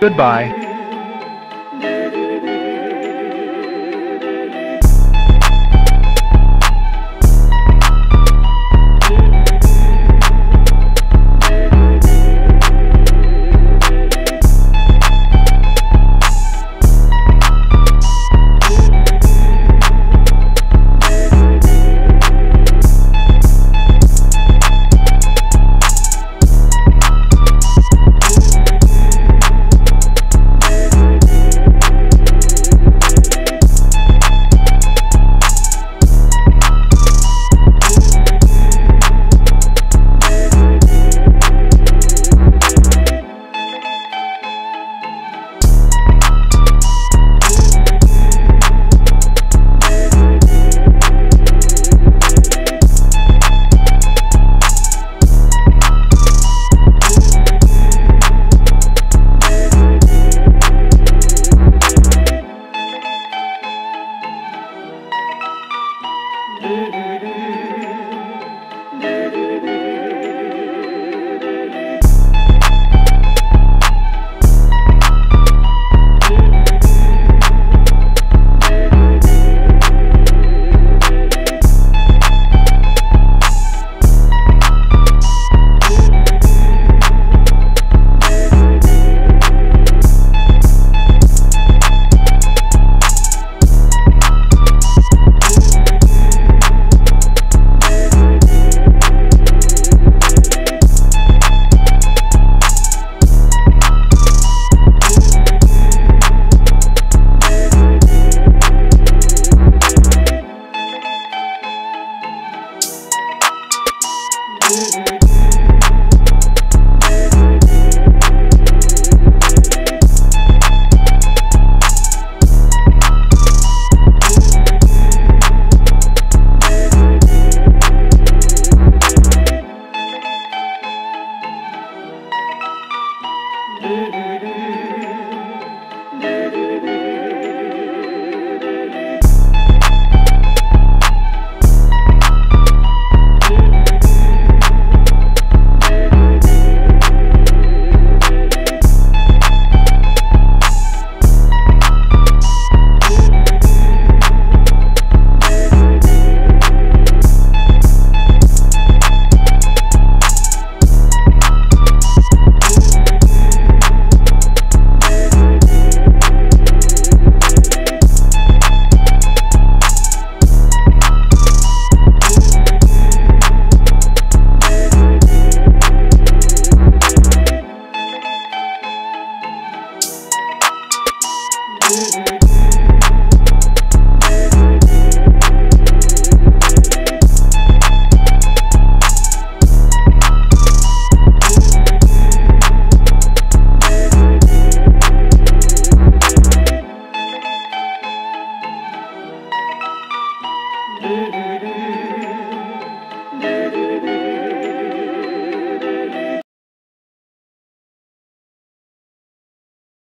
Goodbye.